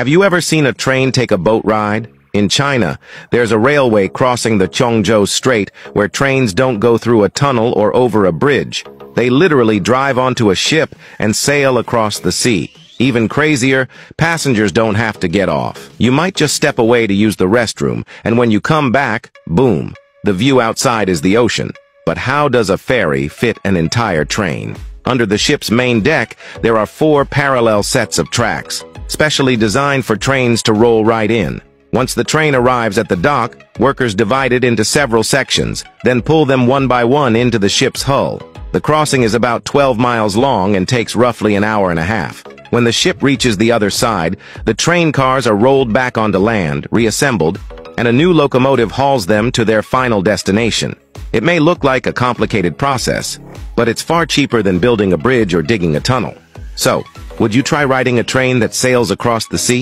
Have you ever seen a train take a boat ride? In China, there's a railway crossing the Qiongzhou Strait where trains don't go through a tunnel or over a bridge. They literally drive onto a ship and sail across the sea. Even crazier, passengers don't have to get off. You might just step away to use the restroom, and when you come back, boom, the view outside is the ocean. But how does a ferry fit an entire train? Under the ship's main deck, there are four parallel sets of tracks, specially designed for trains to roll right in. Once the train arrives at the dock, workers divide it into several sections, then pull them one by one into the ship's hull. The crossing is about 12 miles long and takes roughly an hour and a half. When the ship reaches the other side, the train cars are rolled back onto land, reassembled, and a new locomotive hauls them to their final destination. It may look like a complicated process, but it's far cheaper than building a bridge or digging a tunnel. So, would you try riding a train that sails across the sea?